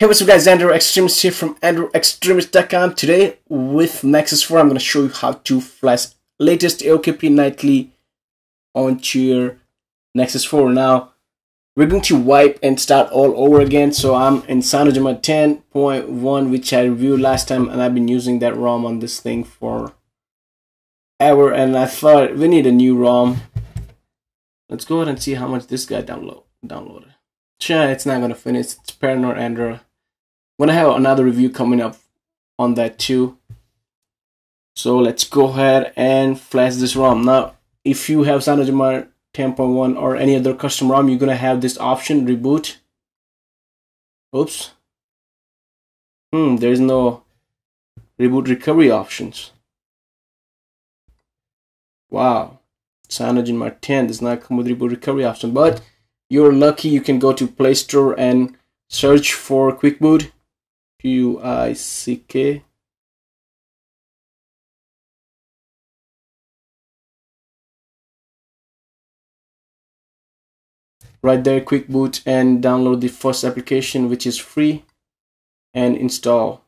Hey what's up guys, Android Extremist here from AndroidExtremist.com. Today with Nexus 4 I'm going to show you how to flash latest AOKP nightly onto your Nexus 4. Now we're going to wipe and start all over again. So I'm in CyanogenMod 10.1 which I reviewed last time and I've been using that ROM on this thing for ever and I thought we need a new ROM. Let's go ahead and see how much this guy download downloaded. Sure, it's not gonna finish. It's Paranoid Android gonna have another review coming up on that too. So let's go ahead and flash this ROM. Now if you have CyanogenMod 10.1 or any other custom ROM you're gonna have this option reboot. Oops. Hmm there's no reboot recovery options. Wow. CyanogenMod 10 does not come with reboot recovery option but you're lucky you can go to Play Store and search for quick Q-I-C-K right there quick boot and download the first application which is free and install.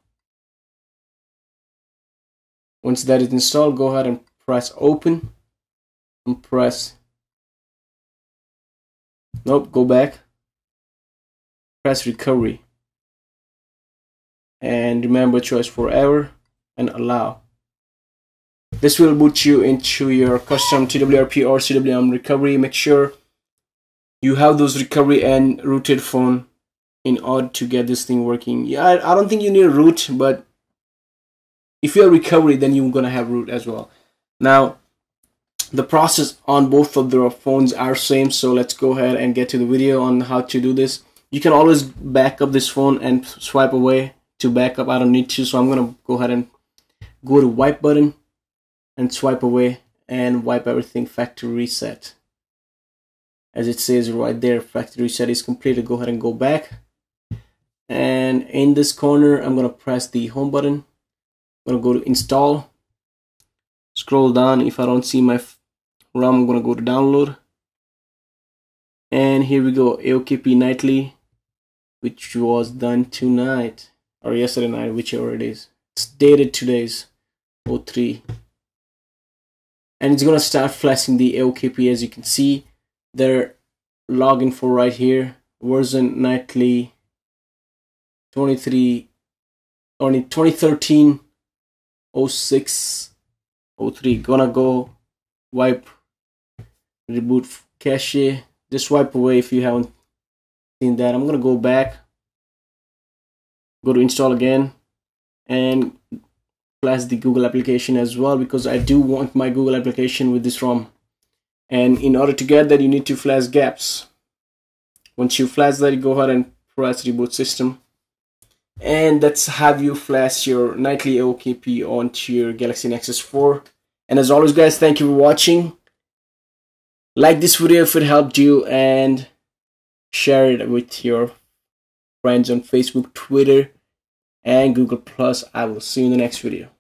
Once that is installed go ahead and press open and press nope go back. Press recovery and remember choice forever and allow. This will boot you into your custom TWRP or CWM recovery. Make sure you have those recovery and rooted phone in order to get this thing working. Yeah I, I don't think you need a root but if you have recovery then you're gonna have root as well. Now the process on both of the phones are same so let's go ahead and get to the video on how to do this. You can always back up this phone and swipe away to backup I don't need to so I'm gonna go ahead and go to wipe button and swipe away and wipe everything factory reset. As it says right there factory reset is completed. Go ahead and go back. And in this corner I'm gonna press the home button. I'm gonna go to install. Scroll down. If I don't see my ROM I'm gonna go to download. And here we go. AOKP nightly which was done tonight or yesterday night, whichever it is. It's dated today's 03. And it's gonna start flashing the AOKP as you can see. Their login for right here, version nightly 23 only 2013 06 03 gonna go wipe reboot cache just wipe away if you haven't seen that i'm gonna go back go to install again and flash the Google application as well because I do want my Google application with this ROM. And in order to get that you need to flash GApps. Once you flash that you go ahead and press reboot system. And that's how you flash your nightly OKP onto your Galaxy Nexus 4 and as always guys thank you for watching. Like this video if it helped you and share it with your friends on Facebook, Twitter, and Google+. I will see you in the next video.